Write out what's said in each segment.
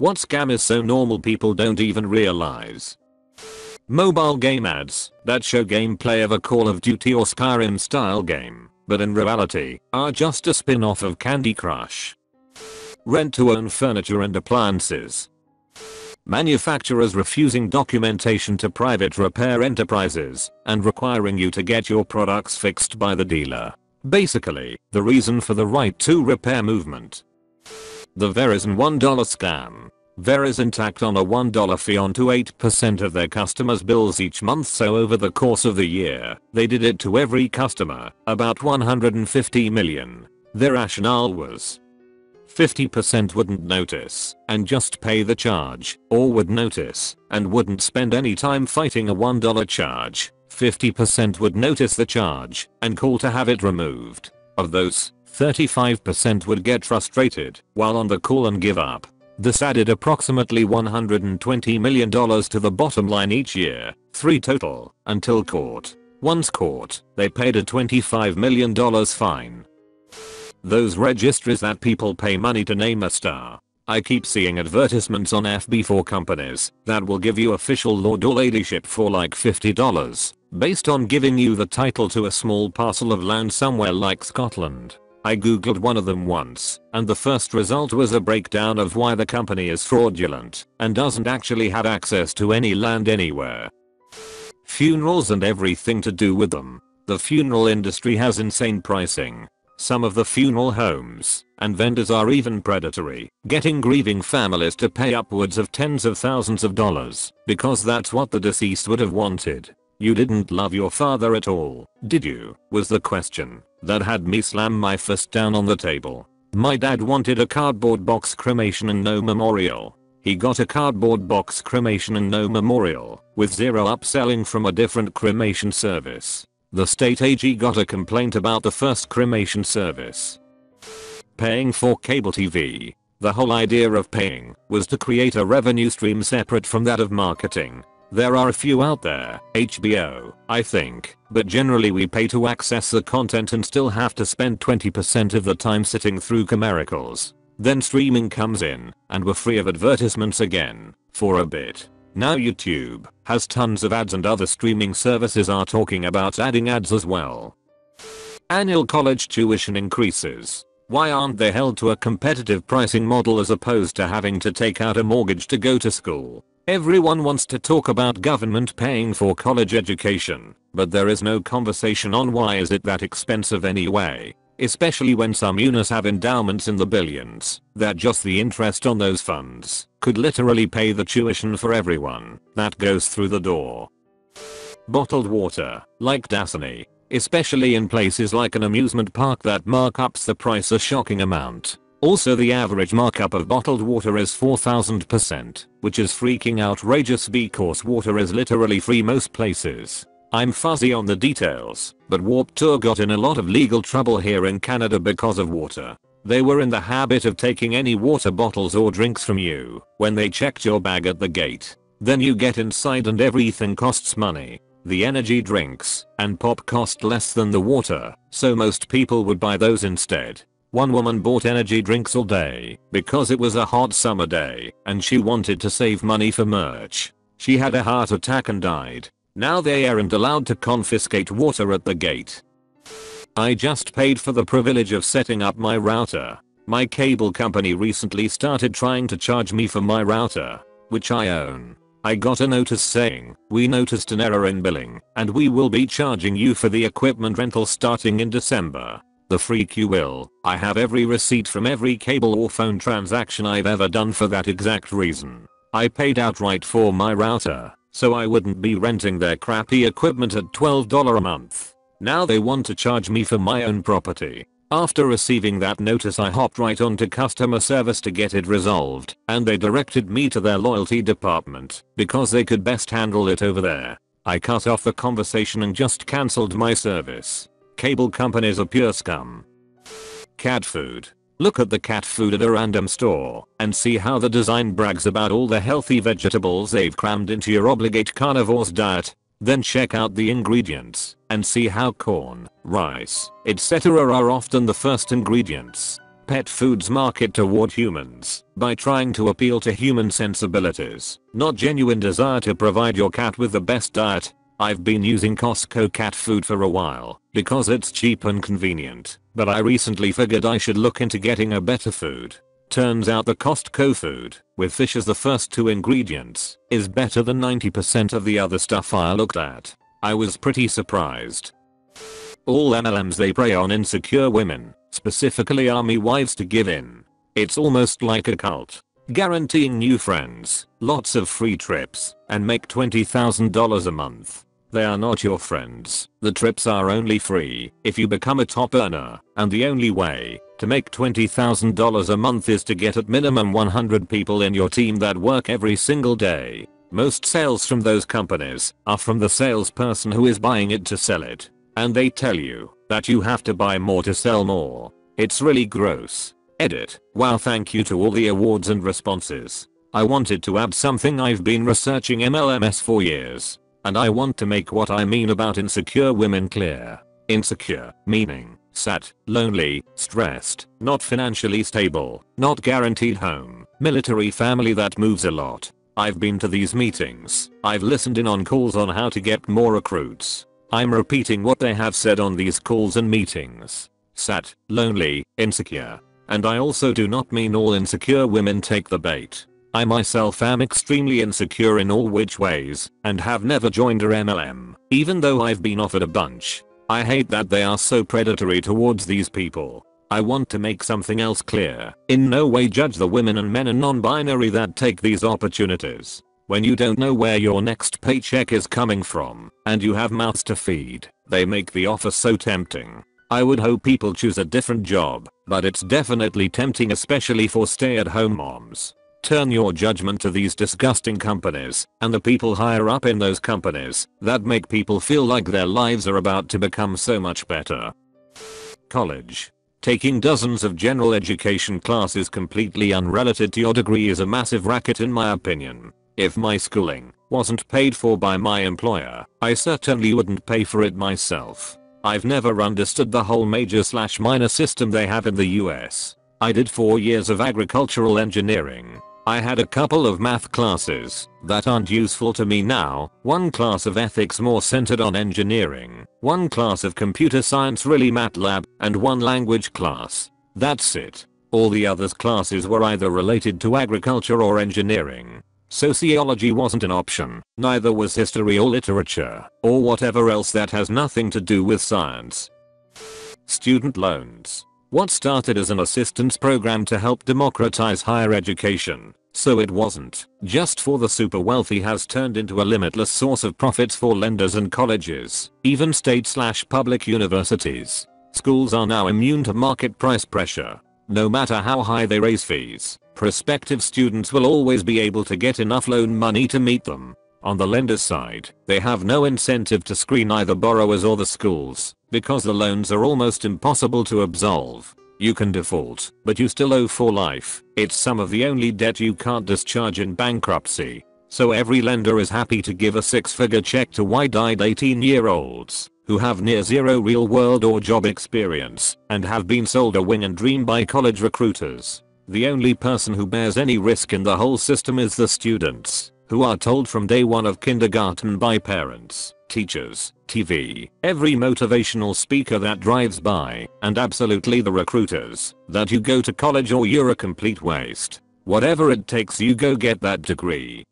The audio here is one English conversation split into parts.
What scam is so normal people don't even realize? Mobile game ads that show gameplay of a Call of Duty or Skyrim style game, but in reality are just a spin-off of Candy Crush. Rent to own furniture and appliances. Manufacturers refusing documentation to private repair enterprises and requiring you to get your products fixed by the dealer. Basically, the reason for the right to repair movement. The Verizon $1 scam. Verizon tacked on a $1 fee onto 8% of their customers' bills each month so over the course of the year, they did it to every customer, about 150 million. Their rationale was 50% wouldn't notice and just pay the charge, or would notice and wouldn't spend any time fighting a $1 charge. 50% would notice the charge and call to have it removed. Of those, 35% would get frustrated while on the call and give up. This added approximately $120 million to the bottom line each year, 3 total, until caught. Once caught, they paid a $25 million fine. Those registries that people pay money to name a star. I keep seeing advertisements on FB for companies that will give you official lord or ladyship for like $50 based on giving you the title to a small parcel of land somewhere like Scotland. I googled one of them once, and the first result was a breakdown of why the company is fraudulent and doesn't actually have access to any land anywhere. Funerals and everything to do with them. The funeral industry has insane pricing. Some of the funeral homes and vendors are even predatory, getting grieving families to pay upwards of tens of thousands of dollars because that's what the deceased would have wanted. You didn't love your father at all, did you? was the question that had me slam my fist down on the table. My dad wanted a cardboard box cremation and no memorial. He got a cardboard box cremation and no memorial, with zero upselling from a different cremation service. The state AG got a complaint about the first cremation service. Paying for cable TV. The whole idea of paying was to create a revenue stream separate from that of marketing. There are a few out there, HBO, I think, but generally we pay to access the content and still have to spend 20% of the time sitting through commercials. Then streaming comes in, and we're free of advertisements again, for a bit. Now YouTube has tons of ads and other streaming services are talking about adding ads as well. Annual college tuition increases. Why aren't they held to a competitive pricing model as opposed to having to take out a mortgage to go to school? Everyone wants to talk about government paying for college education, but there is no conversation on why is it that expensive anyway. Especially when some unis have endowments in the billions, that just the interest on those funds could literally pay the tuition for everyone that goes through the door. Bottled water, like Dasani, especially in places like an amusement park that markups the price a shocking amount. Also the average markup of bottled water is 4000%, which is freaking outrageous because water is literally free most places. I'm fuzzy on the details, but Warped Tour got in a lot of legal trouble here in Canada because of water. They were in the habit of taking any water bottles or drinks from you when they checked your bag at the gate. Then you get inside and everything costs money. The energy drinks and pop cost less than the water, so most people would buy those instead. One woman bought energy drinks all day because it was a hot summer day and she wanted to save money for merch. She had a heart attack and died. Now they aren't allowed to confiscate water at the gate. I just paid for the privilege of setting up my router. My cable company recently started trying to charge me for my router, which I own. I got a notice saying, we noticed an error in billing, and we will be charging you for the equipment rental starting in December. The freak you will. I have every receipt from every cable or phone transaction I've ever done for that exact reason. I paid outright for my router, so I wouldn't be renting their crappy equipment at $12 a month. Now they want to charge me for my own property. After receiving that notice I hopped right onto customer service to get it resolved and they directed me to their loyalty department because they could best handle it over there. I cut off the conversation and just cancelled my service. Cable companies are pure scum. Cat food. Look at the cat food at a random store and see how the design brags about all the healthy vegetables they've crammed into your obligate carnivore's diet. Then check out the ingredients and see how corn, rice, etc. are often the first ingredients. pet foods market toward humans by trying to appeal to human sensibilities, not genuine desire to provide your cat with the best diet. I've been using Costco cat food for a while because it's cheap and convenient, but I recently figured I should look into getting a better food. Turns out the Costco food, with fish as the first two ingredients, is better than 90% of the other stuff I looked at. I was pretty surprised. All MLMs they prey on insecure women, specifically army wives to give in. It's almost like a cult. Guaranteeing new friends, lots of free trips, and make $20,000 a month. They are not your friends. The trips are only free if you become a top earner, and the only way to make $20,000 a month is to get at minimum 100 people in your team that work every single day. Most sales from those companies are from the salesperson who is buying it to sell it. And they tell you that you have to buy more to sell more. It's really gross. Edit. Wow thank you to all the awards and responses. I wanted to add something I've been researching MLMs for years. And I want to make what I mean about insecure women clear. Insecure, meaning, sad, lonely, stressed, not financially stable, not guaranteed home, military family that moves a lot. I've been to these meetings, I've listened in on calls on how to get more recruits. I'm repeating what they have said on these calls and meetings. Sad, lonely, insecure. And I also do not mean all insecure women take the bait. I myself am extremely insecure in all which ways and have never joined a MLM, even though I've been offered a bunch. I hate that they are so predatory towards these people. I want to make something else clear. In no way judge the women and men and non-binary that take these opportunities. When you don't know where your next paycheck is coming from, and you have mouths to feed, they make the offer so tempting. I would hope people choose a different job, but it's definitely tempting especially for stay-at-home moms. Turn your judgment to these disgusting companies and the people higher up in those companies that make people feel like their lives are about to become so much better. College. Taking dozens of general education classes completely unrelated to your degree is a massive racket in my opinion. If my schooling wasn't paid for by my employer, I certainly wouldn't pay for it myself. I've never understood the whole major slash minor system they have in the US. I did 4 years of agricultural engineering I had a couple of math classes that aren't useful to me now, one class of ethics more centered on engineering, one class of computer science really MATLAB, and one language class. That's it. All the others classes were either related to agriculture or engineering. Sociology wasn't an option, neither was history or literature, or whatever else that has nothing to do with science. Student loans. What started as an assistance program to help democratize higher education, so it wasn't just for the super wealthy has turned into a limitless source of profits for lenders and colleges, even state slash public universities. Schools are now immune to market price pressure. No matter how high they raise fees, prospective students will always be able to get enough loan money to meet them. On the lender's side, they have no incentive to screen either borrowers or the schools, because the loans are almost impossible to absolve. You can default, but you still owe for life. It's some of the only debt you can't discharge in bankruptcy. So every lender is happy to give a six figure check to wide-eyed 18 year olds who have near zero real world or job experience and have been sold a wing and dream by college recruiters. The only person who bears any risk in the whole system is the students, who are told from day one of kindergarten by parents teachers, TV, every motivational speaker that drives by, and absolutely the recruiters, that you go to college or you're a complete waste. Whatever it takes you go get that degree.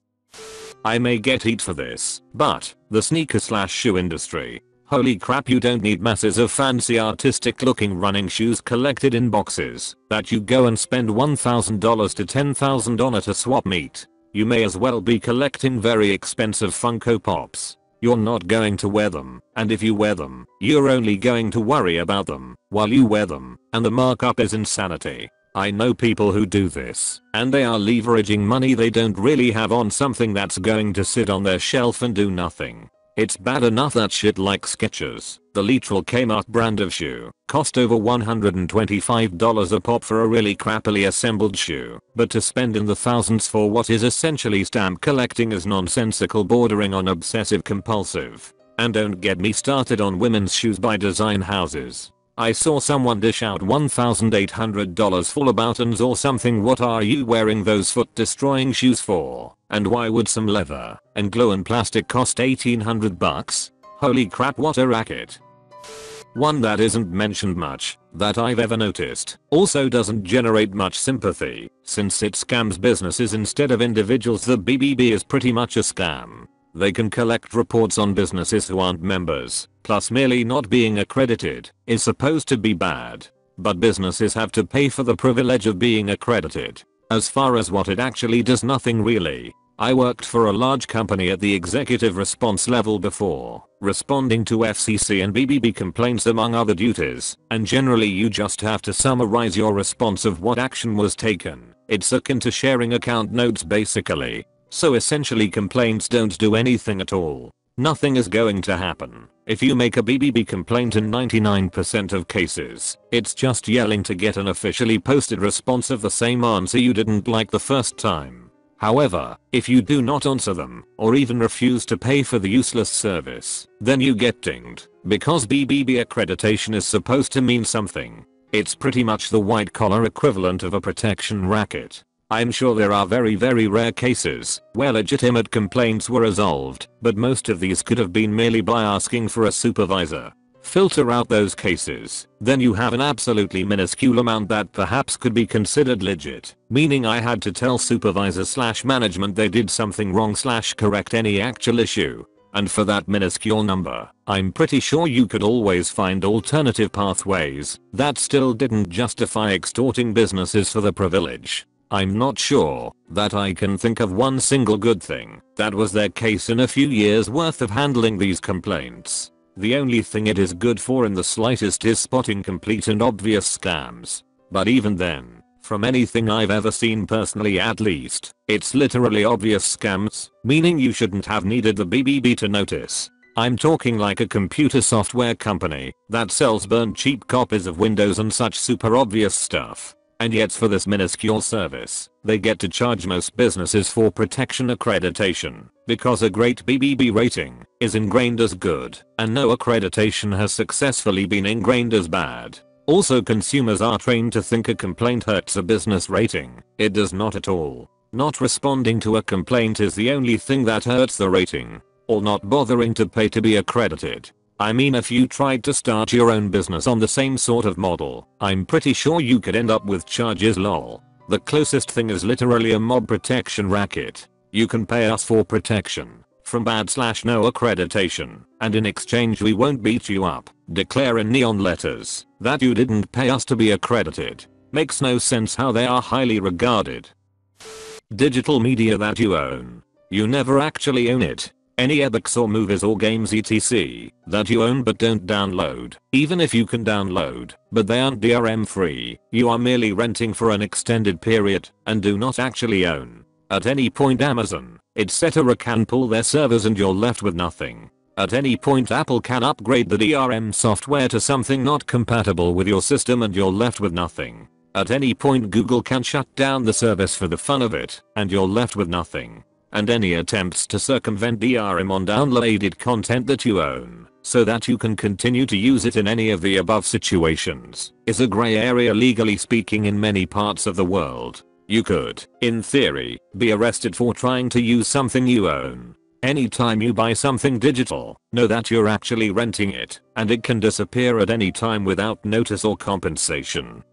I may get heat for this, but, the sneaker slash shoe industry. Holy crap you don't need masses of fancy artistic looking running shoes collected in boxes that you go and spend $1,000 to $10,000 on at a swap meet. You may as well be collecting very expensive Funko Pops you're not going to wear them, and if you wear them, you're only going to worry about them while you wear them, and the markup is insanity. I know people who do this, and they are leveraging money they don't really have on something that's going to sit on their shelf and do nothing. It's bad enough that shit like Skechers, the literal Kmart brand of shoe, cost over $125 a pop for a really crappily assembled shoe, but to spend in the thousands for what is essentially stamp collecting is nonsensical bordering on obsessive compulsive. And don't get me started on women's shoes by design houses. I saw someone dish out $1,800 full of buttons or something what are you wearing those foot destroying shoes for? And why would some leather and glue and plastic cost 1800 bucks? Holy crap what a racket. One that isn't mentioned much, that I've ever noticed, also doesn't generate much sympathy, since it scams businesses instead of individuals the BBB is pretty much a scam. They can collect reports on businesses who aren't members, plus merely not being accredited is supposed to be bad. But businesses have to pay for the privilege of being accredited. As far as what it actually does nothing really. I worked for a large company at the executive response level before, responding to FCC and BBB complaints among other duties, and generally you just have to summarize your response of what action was taken. It's akin to sharing account notes basically. So essentially complaints don't do anything at all. Nothing is going to happen. If you make a BBB complaint in 99% of cases, it's just yelling to get an officially posted response of the same answer you didn't like the first time. However, if you do not answer them, or even refuse to pay for the useless service, then you get dinged, because BBB accreditation is supposed to mean something. It's pretty much the white collar equivalent of a protection racket. I'm sure there are very very rare cases where legitimate complaints were resolved, but most of these could have been merely by asking for a supervisor Filter out those cases, then you have an absolutely minuscule amount that perhaps could be considered legit, meaning I had to tell supervisor slash management they did something wrong slash correct any actual issue. And for that minuscule number, I'm pretty sure you could always find alternative pathways that still didn't justify extorting businesses for the privilege. I'm not sure that I can think of one single good thing that was their case in a few years worth of handling these complaints. The only thing it is good for in the slightest is spotting complete and obvious scams. But even then, from anything I've ever seen personally at least, it's literally obvious scams, meaning you shouldn't have needed the BBB to notice. I'm talking like a computer software company that sells burnt cheap copies of Windows and such super obvious stuff. And yet for this minuscule service, they get to charge most businesses for protection accreditation, because a great BBB rating is ingrained as good, and no accreditation has successfully been ingrained as bad. Also consumers are trained to think a complaint hurts a business rating. It does not at all. Not responding to a complaint is the only thing that hurts the rating. Or not bothering to pay to be accredited. I mean if you tried to start your own business on the same sort of model, I'm pretty sure you could end up with charges lol. The closest thing is literally a mob protection racket. You can pay us for protection from bad slash no accreditation, and in exchange we won't beat you up, declare in neon letters that you didn't pay us to be accredited. Makes no sense how they are highly regarded. Digital media that you own. You never actually own it, any ebooks or movies or games etc. that you own but don't download. Even if you can download, but they aren't DRM free, you are merely renting for an extended period and do not actually own. At any point Amazon, etc. can pull their servers and you're left with nothing. At any point Apple can upgrade the DRM software to something not compatible with your system and you're left with nothing. At any point Google can shut down the service for the fun of it and you're left with nothing and any attempts to circumvent DRM on downloaded content that you own, so that you can continue to use it in any of the above situations, is a grey area legally speaking in many parts of the world. You could, in theory, be arrested for trying to use something you own. Anytime you buy something digital, know that you're actually renting it, and it can disappear at any time without notice or compensation.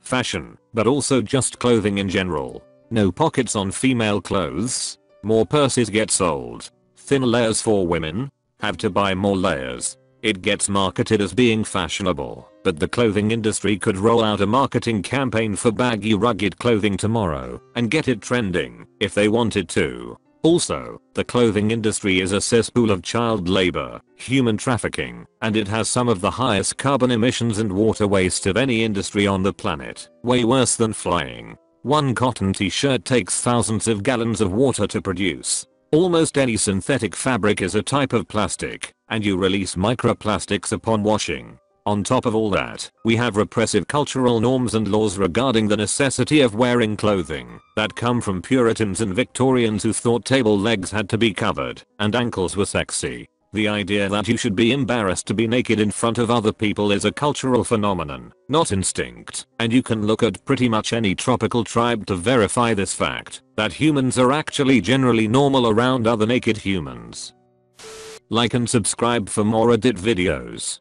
Fashion, but also just clothing in general, no pockets on female clothes. More purses get sold. Thin layers for women. Have to buy more layers. It gets marketed as being fashionable, but the clothing industry could roll out a marketing campaign for baggy rugged clothing tomorrow and get it trending if they wanted to. Also, the clothing industry is a cesspool of child labor, human trafficking, and it has some of the highest carbon emissions and water waste of any industry on the planet, way worse than flying. One cotton t-shirt takes thousands of gallons of water to produce. Almost any synthetic fabric is a type of plastic, and you release microplastics upon washing. On top of all that, we have repressive cultural norms and laws regarding the necessity of wearing clothing that come from Puritans and Victorians who thought table legs had to be covered and ankles were sexy. The idea that you should be embarrassed to be naked in front of other people is a cultural phenomenon, not instinct, and you can look at pretty much any tropical tribe to verify this fact, that humans are actually generally normal around other naked humans. Like and subscribe for more edit videos.